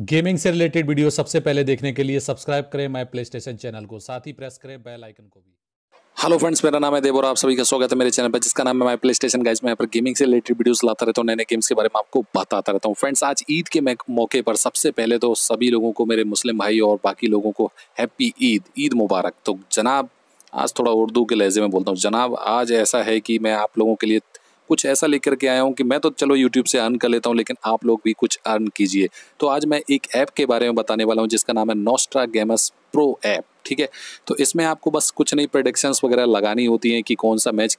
Gaming से related video सबसे पहले देखने के लिए सब्सक्राइब करें माय प्ले स्टेशन चैनल को। साथ ही प्रेस करें बेल आइकन को भी। हेलो फ्रेंड्स, मेरा नाम है देव और आप सभी का स्वागत है मेरे चैनल पर, जिसका नाम है माई प्ले स्टेशन गाइज़ मैं यहाँ पर गेमिंग से रिलेटेड वीडियोस लाता रहता हूँ नए नए गेम्स के बारे में आपको बताता रहता हूँ। फ्रेंड्स, आज ईद के मौके पर सबसे पहले तो सभी लोगों को, मेरे मुस्लिम भाई और बाकी लोगों को हैप्पी ईद ईद मुबारक तो जनाब, आज थोड़ा उर्दू के लहजे में बोलता हूँ। जनाब, आज ऐसा है कि मैं आप लोगों के लिए कुछ ऐसा लेकर के आया हूँ कि मैं तो चलो यूट्यूब से अर्न कर लेता हूँ, लेकिन आप लोग भी कुछ अर्न कीजिए। तो आज मैं एक ऐप के बारे में बताने वाला हूँ, जिसका नाम है नोस्ट्रा गेमस प्रो ऐप ठीक है? तो इसमें आपको बस कुछ नई प्रोडिक्शंस वगैरह लगानी होती हैं कि कौन सा मैच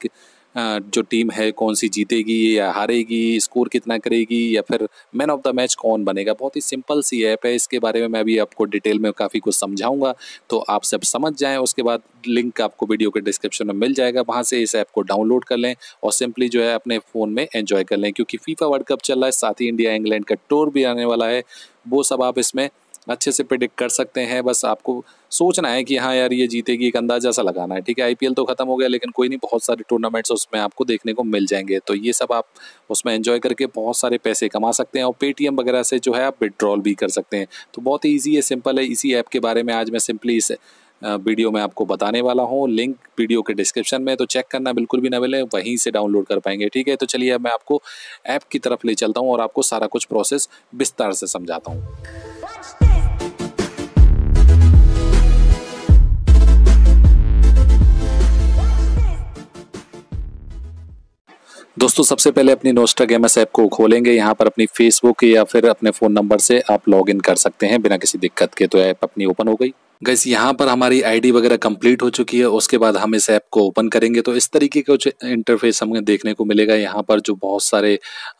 जो टीम है, कौन सी जीतेगी या हारेगी, स्कोर कितना करेगी या फिर मैन ऑफ़ द मैच कौन बनेगा? बहुत ही सिंपल सी ऐप है। इसके बारे में मैं अभी आपको डिटेल में काफ़ी कुछ समझाऊँगा। तो आप सब समझ जाएँ। उसके बाद लिंक आपको वीडियो के डिस्क्रिप्शन में मिल जाएगा। वहाँ से इस ऐप को डाउनलोड कर लें और सिंपली जो है अपने फ़ोन में एंजॉय कर लें। क्योंकि फीफा वर्ल्ड कप चल रहा है, साथ ही इंडिया इंग्लैंड का टूर भी आने वाला है। वो सब आप इसमें अच्छे से प्रिडिक्ट कर सकते हैं, बस आपको सोचना है कि हाँ यार ये जीतेगी, एक अंदाज़ा सा लगाना है, ठीक है? आईपीएल तो खत्म हो गया, लेकिन कोई नहीं, बहुत सारे टूर्नामेंट्स उसमें आपको देखने को मिल जाएँगे तो ये सब आप उसमें एंजॉय करके बहुत सारे पैसे कमा सकते हैं और पेटीएम वगैरह से जो है आप विड्रॉल भी कर सकते हैं। तो बहुत ही ईजी है सिंपल है, इसी ऐप के बारे में आज मैं सिंपली इस वीडियो में आपको बताने वाला हूँ। लिंक वीडियो के डिस्क्रिप्शन में तो चेक करना बिल्कुल भी ना मिले वहीं से डाउनलोड कर पाएँगे, ठीक है? तो चलिए, अब मैं आपको ऐप की तरफ़ ले चलता हूँ और आपको सारा कुछ प्रोसेस विस्तार से समझाता हूँ। दोस्तों, सबसे पहले अपनी नोस्टा एस ऐप को खोलेंगे। यहाँ पर अपनी फेसबुक या फिर अपने फ़ोन नंबर से आप लॉगिन कर सकते हैं बिना किसी दिक्कत के। तो ऐप अपनी ओपन हो गई। गैस यहाँ पर हमारी आईडी वगैरह कंप्लीट हो चुकी है, उसके बाद हम इस ऐप को ओपन करेंगे तो इस तरीके का कुछ इंटरफेस हमें देखने को मिलेगा। यहाँ पर जो बहुत सारे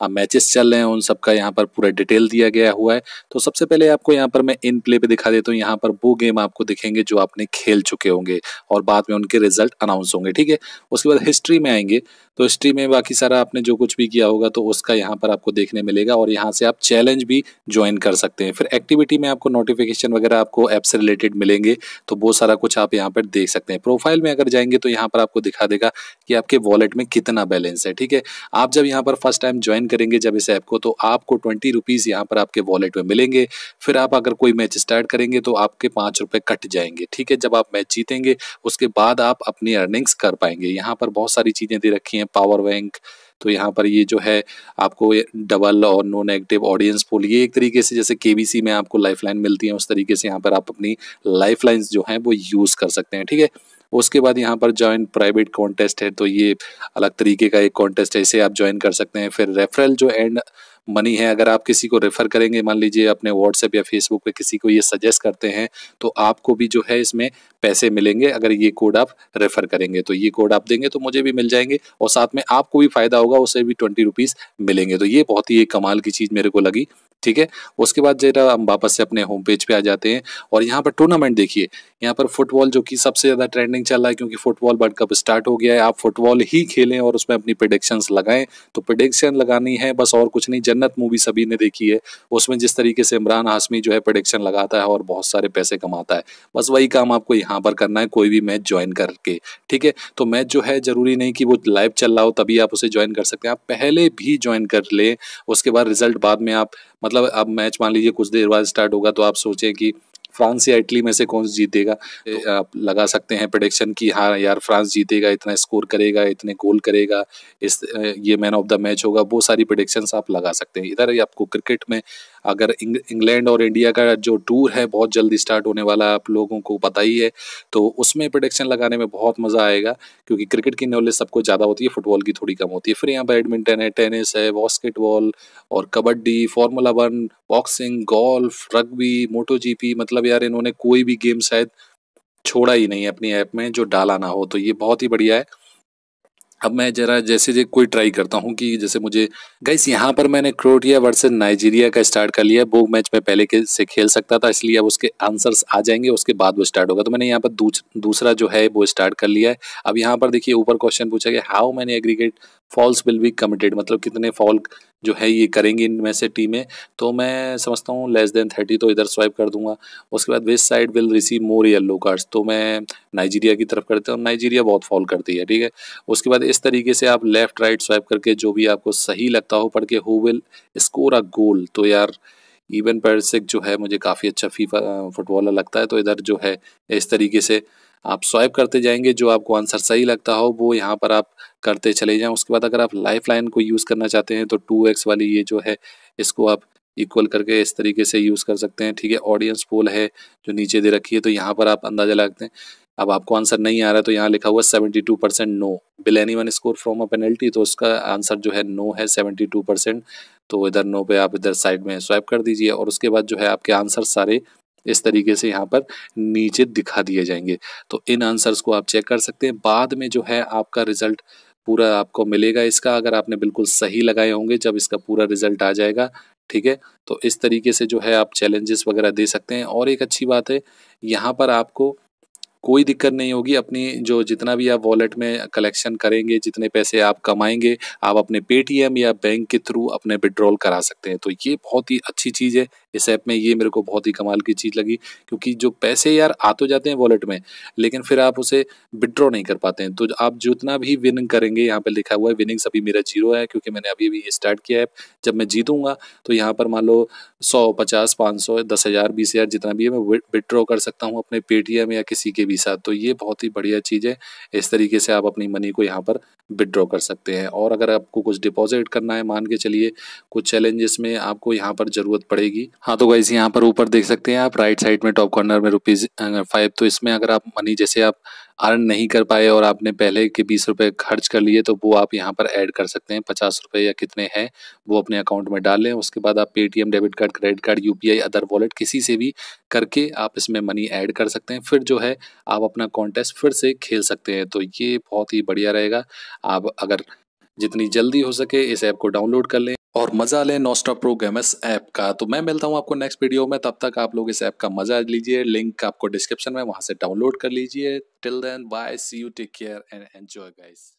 मैचेस चल रहे हैं, उन सबका यहाँ पर पूरा डिटेल दिया गया हुआ है। तो सबसे पहले आपको यहाँ पर मैं इन प्ले पे दिखा देता हूँ। यहाँ पर वो गेम आपको दिखेंगे जो आपने खेल चुके होंगे और बाद में उनके रिज़ल्ट अनाउंस होंगे, ठीक है? उसके बाद हिस्ट्री में आएँगे तो हिस्ट्री में बाकी सारा आपने जो कुछ भी किया होगा तो उसका यहाँ पर आपको देखने मिलेगा और यहाँ से आप चैलेंज भी ज्वाइन कर सकते हैं। फिर एक्टिविटी में आपको नोटिफिकेशन वगैरह आपको ऐप से रिलेटेड मिलेंगे तो वो सारा कुछ आप यहाँ पर देख सकते हैं। प्रोफ़ाइल में अगर जाएँगे तो यहाँ पर आपको दिखा देगा कि आपके वॉलेट में कितना बैलेंस है, ठीक है? आप जब यहाँ पर फ़र्स्ट टाइम ज्वाइन करेंगे जब इस ऐप को तो आपको ट्वेंटी रुपीज़ यहाँ पर आपके वॉलेट में मिलेंगे। फिर आप अगर कोई मैच स्टार्ट करेंगे तो आपके पाँच रुपये कट जाएँगे, ठीक है? जब आप मैच जीतेंगे, उसके बाद आप अपनी अर्निंग्स कर पाएँगे। यहाँ पर बहुत सारी चीज़ें दे रखी हैं, पावर बैंक तो यहाँ पर ये जो है आपको डबल और नॉन नेगेटिव ऑडियंस पोल ये एक तरीके से जैसे के में आपको लाइफ मिलती है, उस तरीके से यहाँ पर आप अपनी लाइफ जो हैं वो यूज़ कर सकते हैं, ठीक है? उसके बाद यहाँ पर ज्वाइन प्राइवेट कॉन्टेस्ट है तो ये अलग तरीके का एक कॉन्टेस्ट है, इसे आप ज्वाइन कर सकते हैं, फिर रेफरल जो एंड मनी है, अगर आप किसी को रेफर करेंगे, मान लीजिए अपने व्हाट्सएप या फेसबुक पे किसी को ये सजेस्ट करते हैं तो आपको भी जो है इसमें पैसे मिलेंगे, अगर ये कोड आप रेफर करेंगे। तो ये कोड आप देंगे तो मुझे भी मिल जाएँगे और साथ में आपको भी फ़ायदा होगा, उसे भी ट्वेंटी रुपीज़ मिलेंगे। तो ये बहुत ही एक कमाल की चीज़ मेरे को लगी, ठीक है? उसके बाद जरा हम वापस से अपने होम पेज पे आ जाते हैं और यहाँ पर टूर्नामेंट देखिए यहाँ पर फुटबॉल जो कि सबसे ज़्यादा ट्रेंडिंग चल रहा है क्योंकि फुटबॉल वर्ल्ड कप स्टार्ट हो गया है। आप फुटबॉल ही खेलें और उसमें अपनी प्रोडिक्शंस लगाएँ। तो प्रोडिक्शन लगानी है, बस और कुछ नहीं, जन्नत मूवी सभी ने देखी है। उसमें जिस तरीके से इमरान हाशमी जो है प्रोडिक्शन लगाता है और बहुत सारे पैसे कमाता है। बस वही काम आपको यहाँ पर करना है, कोई भी मैच ज्वाइन करके, ठीक है? तो मैच जो है ज़रूरी नहीं कि वो लाइव चल रहा हो, तभी आप उसे ज्वाइन कर सकते हैं। आप पहले भी ज्वाइन कर लें, उसके बाद रिज़ल्ट बाद में आप मतलब अब मैच मान लीजिए कुछ देर बाद स्टार्ट होगा तो आप सोचें कि फ्रांस या इटली में से कौन जीतेगा? तो आप लगा सकते हैं प्रडिक्शन कि हाँ यार फ्रांस जीतेगा इतना स्कोर करेगा इतने गोल करेगा इस ये मैन ऑफ़ द मैच होगा वो सारी प्रोडिक्शन आप लगा सकते हैं। इधर आपको क्रिकेट में अगर इंग्लैंड और इंडिया का जो टूर है, बहुत जल्दी स्टार्ट होने वाला है, आप लोगों को पता ही है। तो उसमें प्रोडिक्शन लगाने में बहुत मज़ा आएगा, क्योंकि क्रिकेट की नॉलेज सबको ज़्यादा होती है फुटबॉल की थोड़ी कम होती है। फिर यहाँ बैडमिंटन है टेनिस है बास्केटबॉल और kabaddi formula one boxing golf rugby moto GP मतलब यार इन्होंने कोई भी गेम शायद छोड़ा ही नहीं है अपनी ऐप में, जो डाला ना हो। तो ये बहुत ही बढ़िया है। अब मैं जरा जैसे जे कोई ट्राई करता हूँ कि जैसे मुझे गैस यहाँ पर मैंने क्रोटिया वर्सेस नाइजीरिया का स्टार्ट कर लिया। वो मैच मैं पहले के से खेल सकता था इसलिए अब उसके आंसर्स आ जाएँगे उसके बाद वो स्टार्ट होगा। तो मैंने यहाँ पर दूस, दूसरा जो है वो स्टार्ट कर लिया है। अब यहाँ पर देखिए ऊपर क्वेश्चन पूछा गया how many aggregate fouls will be committed मतलब कितने फॉल जो है ये करेंगी इनमें से टीमें तो मैं समझता हूँ लेस देन थर्टी तो इधर स्वाइप कर दूँगा। उसके बाद west side will receive more yellow cards तो मैं नाइजीरिया की तरफ़ करता हूँ। नाइजीरिया बहुत फॉल करती है, ठीक है? उसके बाद इस तरीके से आप लेफ़्ट राइट स्वाइप करके जो भी आपको सही लगता हो पढ़ के who will score a goal तो यार इवन परसिक जो है मुझे काफ़ी अच्छा फीफा फुटबॉलर लगता है तो इधर जो है इस तरीके से आप स्वाइप करते जाएँगे, जो आपको आंसर सही लगता हो, वो यहाँ पर आप करते चले जाएँ। उसके बाद अगर आप लाइफ लाइन को यूज़ करना चाहते हैं तो टू एक्स वाली ये जो है, इसको आप इक्वल करके इस तरीके से यूज़ कर सकते हैं। ठीक है, ऑडियंस पोल है, जो नीचे दे रखी है तो यहाँ पर आप अंदाज़ा लगाते हैं। अब आपको आंसर नहीं आ रहा तो यहाँ लिखा हुआ seventy two percent no. Will any one score from a penalty तो उसका आंसर जो है, नो है, सेवेंटी टू परसेंट। तो इधर नो पे आप इधर साइड में स्वाइप कर दीजिए, और उसके बाद जो है, आपके आंसर सारे इस तरीके से यहाँ पर नीचे दिखा दिए जाएँगे। तो इन आंसर्स को आप चेक कर सकते हैं। बाद में जो है आपका रिज़ल्ट पूरा आपको मिलेगा इसका, अगर आपने बिल्कुल सही लगाए होंगे जब इसका पूरा रिज़ल्ट आ जाएगा, ठीक है? तो इस तरीके से जो है आप चैलेंजेस वगैरह दे सकते हैं। और एक अच्छी बात है, यहाँ पर आपको कोई दिक्कत नहीं होगी। अपनी जो जितना भी आप वॉलेट में कलेक्शन करेंगे, जितने पैसे आप कमाएँगे, आप अपने पेटीएम या बैंक के थ्रू अपने विड्रॉल करा सकते हैं। तो ये बहुत ही अच्छी चीज़ है। इस ऐप में ये मेरे को बहुत ही कमाल की चीज़ लगी, क्योंकि जो पैसे यार आ तो जाते हैं वॉलेट में, लेकिन फिर आप उसे विड्रॉ नहीं कर पाते हैं। तो आप जितना भी विनिंग करेंगे, यहाँ पर लिखा हुआ है विनिंग्स अभी मेरा ज़ीरो है, क्योंकि मैंने अभी अभी स्टार्ट किया है। जब मैं जीतूँगा तो यहाँ पर मान लो सौ, पचास, पाँच सौ, दस हज़ार, बीस हज़ार, जितना भी है, मैं विड्रॉ कर सकता हूँ अपने पेटीएम या किसी के भी साथ। तो ये बहुत ही बढ़िया चीज़ है। इस तरीके से आप अपनी मनी को यहाँ पर विड्रॉ कर सकते हैं। और अगर आपको कुछ डिपॉजिट करना है, मान के चलिए, कुछ चैलेंजेस में आपको यहाँ पर ज़रूरत पड़ेगी हाँ तो गाइज़ यहाँ पर ऊपर देख सकते हैं आप राइट साइड में टॉप कॉर्नर में रुपीज़ फाइव तो इसमें अगर आप मनी जैसे आप अर्न नहीं कर पाए और आपने पहले के बीस रुपए खर्च कर लिए तो वो आप यहाँ पर ऐड कर सकते हैं, पचास रुपए या कितने हैं, वो अपने अकाउंट में डाल लें। उसके बाद आप Paytm debit card credit card UPI other wallet किसी से भी करके आप इसमें मनी ऐड कर सकते हैं। फिर जो है, आप अपना कॉन्टेस्ट फिर से खेल सकते हैं तो ये बहुत ही बढ़िया रहेगा। आप अगर जितनी जल्दी हो सके इस ऐप को डाउनलोड कर लें। और मज़ा लें नोस्टा प्रो एस ऐप का। तो मैं मिलता हूँ आपको नेक्स्ट वीडियो में। तब तक आप लोग इस ऐप का मज़ा लीजिए। लिंक आपको डिस्क्रिप्शन में, वहाँ से डाउनलोड कर लीजिए। Till then bye see you take care and enjoy guys